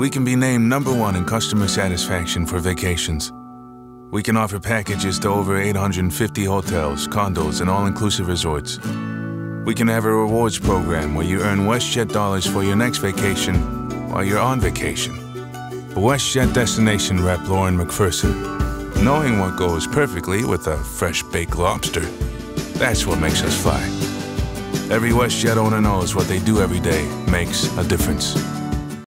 we can be named number one in customer satisfaction for vacations. We can offer packages to over 850 hotels, condos, and all-inclusive resorts. We can have a rewards program where you earn WestJet dollars for your next vacation while you're on vacation. WestJet destination rep Lauren McPherson. Knowing what goes perfectly with a fresh baked lobster, that's what makes us fly. Every WestJet owner knows what they do every day makes a difference.